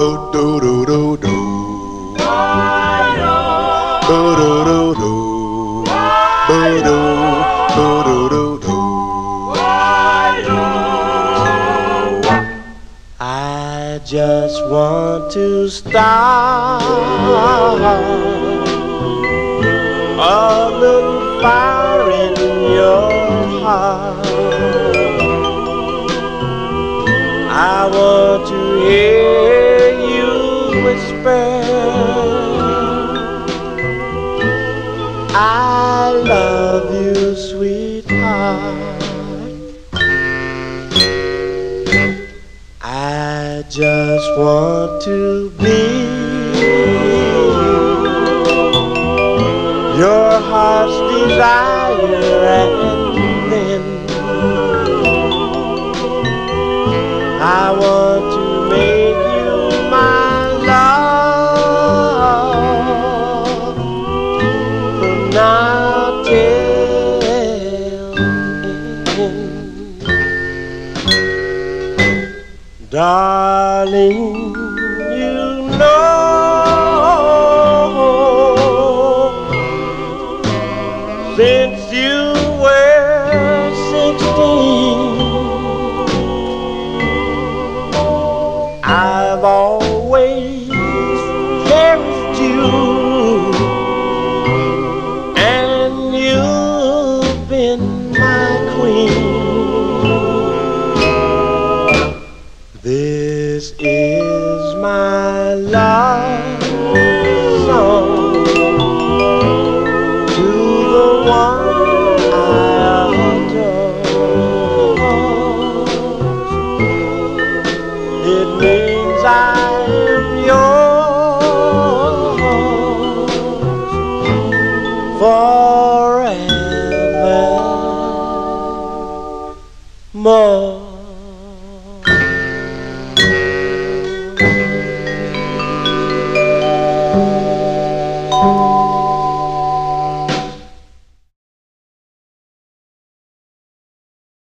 Do do do do. Do do do do. Do do do do do do. I just want to start a little fire in your heart. I want to hear whisper. I love you, sweetheart. I just want to be your heart's desire and then I want Darling, you know since you were sixteen, I've always cherished you, and you've been my queen. This is my love song to the one I adore. It means I am yours forever more.